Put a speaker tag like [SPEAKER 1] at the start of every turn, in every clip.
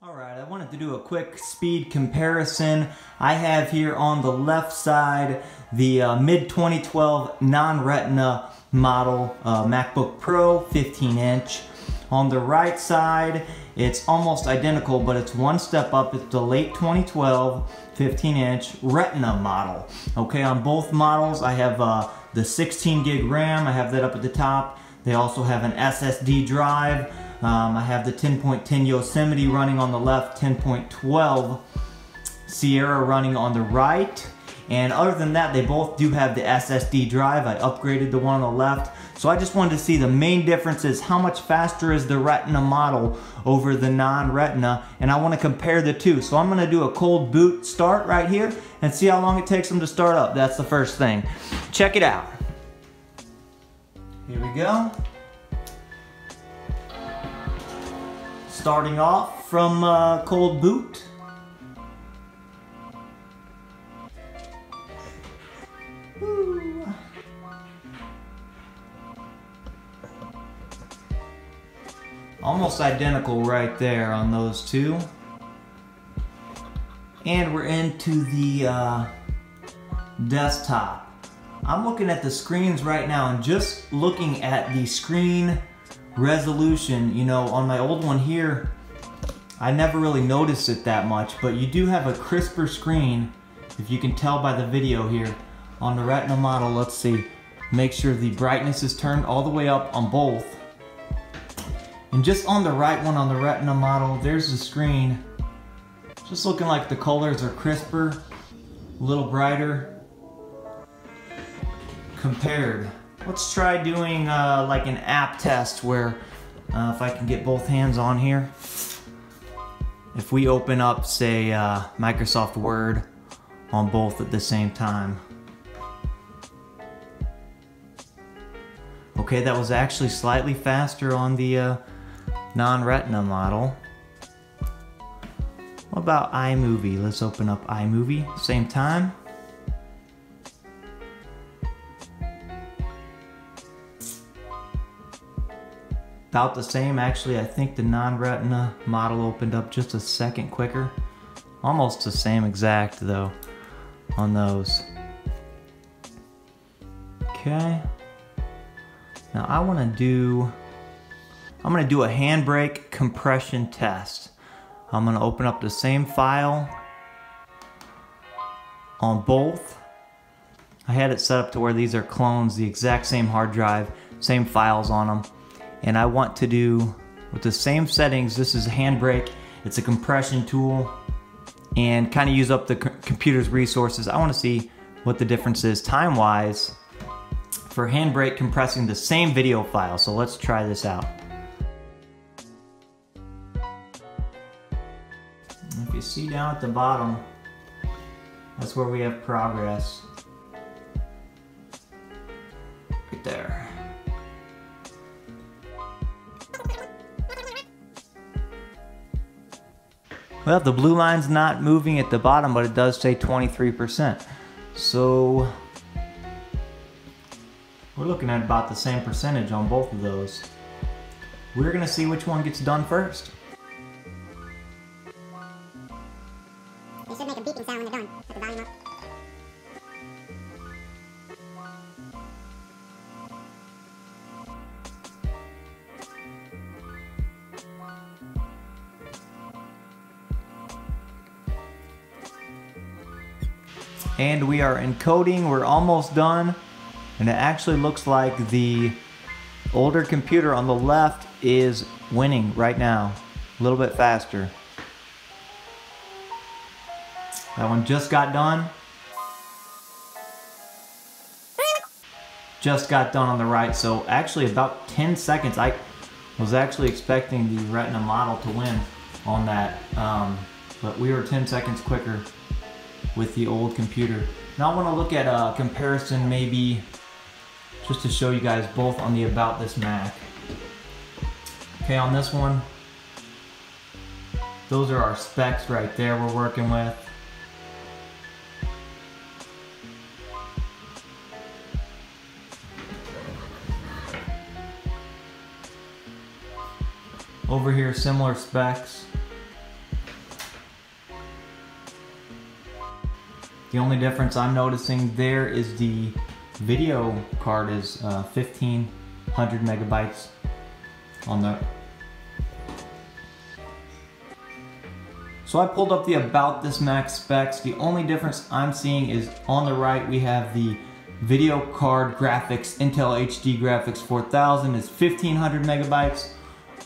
[SPEAKER 1] Alright, I wanted to do a quick speed comparison. I have here on the left side the uh, mid-2012 non-retina model uh, MacBook Pro 15 inch. On the right side, it's almost identical, but it's one step up. It's the late 2012 15 inch retina model. Okay, on both models, I have uh, the 16 gig RAM. I have that up at the top. They also have an SSD drive. Um, I have the 10.10 Yosemite running on the left, 10.12 Sierra running on the right. And other than that, they both do have the SSD drive. I upgraded the one on the left. So I just wanted to see the main difference is how much faster is the Retina model over the non-Retina. And I want to compare the two. So I'm going to do a cold boot start right here and see how long it takes them to start up. That's the first thing. Check it out. Here we go. Starting off from uh, cold boot. Almost identical right there on those two. And we're into the uh, desktop. I'm looking at the screens right now and just looking at the screen resolution, you know, on my old one here, I never really noticed it that much, but you do have a crisper screen, if you can tell by the video here. On the Retina model, let's see, make sure the brightness is turned all the way up on both. And just on the right one on the Retina model, there's the screen. Just looking like the colors are crisper, a little brighter compared. Let's try doing uh, like an app test where uh, if I can get both hands on here. If we open up, say, uh, Microsoft Word on both at the same time. Okay, that was actually slightly faster on the uh, non-retina model. What about iMovie? Let's open up iMovie, same time. About the same, actually, I think the non-retina model opened up just a second quicker. Almost the same exact though on those. Okay. Now I want to do, I'm going to do a handbrake compression test. I'm going to open up the same file on both. I had it set up to where these are clones, the exact same hard drive, same files on them and I want to do with the same settings this is a handbrake. It's a compression tool. And kind of use up the computer's resources. I want to see what the difference is time wise for handbrake compressing the same video file. So let's try this out. If you see down at the bottom that's where we have progress. Right there Well, the blue line's not moving at the bottom, but it does say 23%. So we're looking at about the same percentage on both of those. We're gonna see which one gets done first. Should make a beeping sound and we are encoding. We're almost done. And it actually looks like the older computer on the left is winning right now. A little bit faster. That one just got done. Just got done on the right, so actually about 10 seconds. I was actually expecting the Retina model to win on that, um, but we were 10 seconds quicker with the old computer. Now I want to look at a comparison maybe just to show you guys both on the About This Mac. Okay, on this one, those are our specs right there we're working with. Over here, similar specs. The only difference I'm noticing there is the video card is uh, 1500 megabytes on the So I pulled up the About This Mac specs. The only difference I'm seeing is on the right we have the video card graphics, Intel HD Graphics 4000 is 1500 megabytes.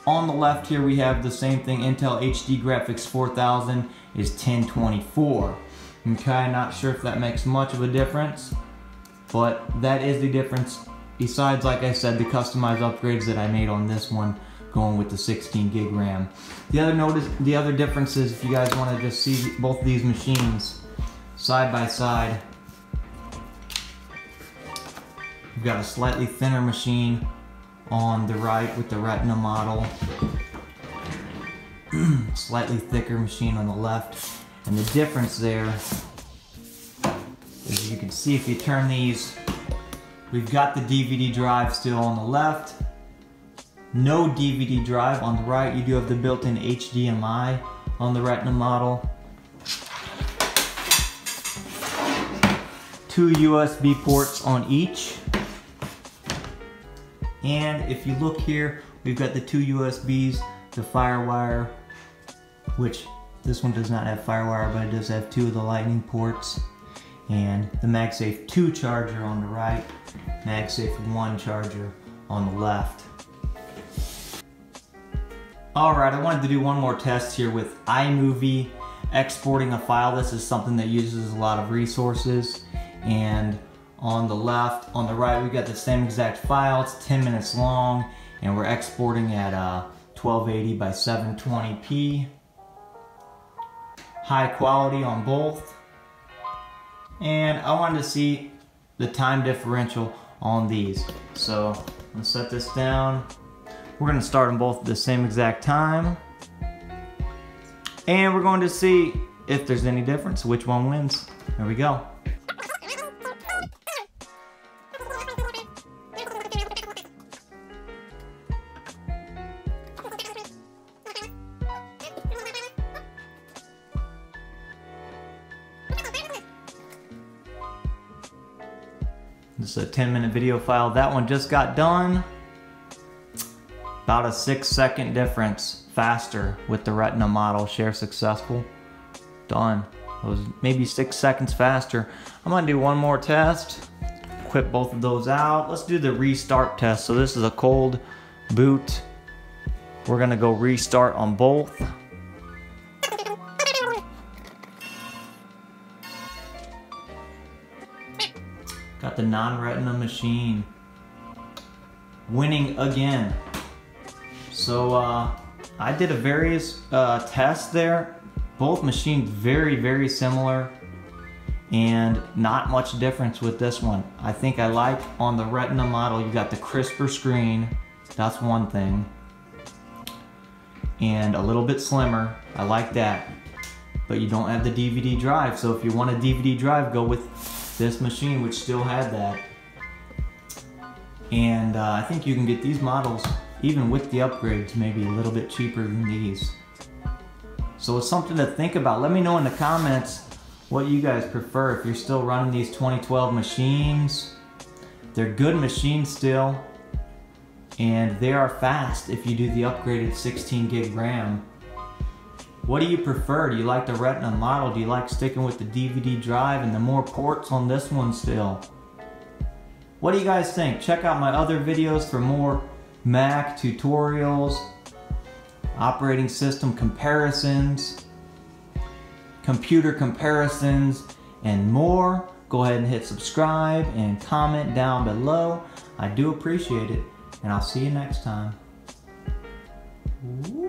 [SPEAKER 1] On the left here we have the same thing, Intel HD Graphics 4000 is 1024. Okay, not sure if that makes much of a difference, but that is the difference. Besides, like I said, the customized upgrades that I made on this one going with the 16 gig RAM. The other notice, the other difference is if you guys want to just see both of these machines side by side, We've got a slightly thinner machine on the right with the Retina model. slightly thicker machine on the left. And the difference there is you can see if you turn these, we've got the DVD drive still on the left. No DVD drive on the right. You do have the built-in HDMI on the Retina model. Two USB ports on each. And if you look here, we've got the two USBs, the FireWire, which this one does not have FireWire, but it does have two of the lightning ports. And the MagSafe 2 charger on the right, MagSafe 1 charger on the left. Alright, I wanted to do one more test here with iMovie exporting a file. This is something that uses a lot of resources and on the left. On the right, we got the same exact file. It's 10 minutes long, and we're exporting at uh, 1280 by 720p. High quality on both. And I wanted to see the time differential on these. So let's set this down. We're gonna start them both at the same exact time. And we're going to see if there's any difference, which one wins. There we go. This is a 10 minute video file. That one just got done. About a six second difference faster with the Retina model. Share successful. Done. It was maybe six seconds faster. I'm gonna do one more test. Quit both of those out. Let's do the restart test. So this is a cold boot. We're gonna go restart on both. Got the non-retina machine. Winning again. So uh, I did a various uh, tests there. Both machines very, very similar and not much difference with this one. I think I like on the Retina model, you got the crisper screen. That's one thing. And a little bit slimmer. I like that. But you don't have the DVD drive. So if you want a DVD drive, go with this machine which still had that. And uh, I think you can get these models, even with the upgrades, maybe a little bit cheaper than these. So it's something to think about. Let me know in the comments what you guys prefer. If you're still running these 2012 machines, they're good machines still. And they are fast if you do the upgraded 16 gig RAM. What do you prefer? Do you like the Retina model? Do you like sticking with the DVD drive and the more ports on this one still? What do you guys think? Check out my other videos for more Mac tutorials, operating system comparisons, computer comparisons, and more. Go ahead and hit subscribe and comment down below. I do appreciate it, and I'll see you next time. Ooh.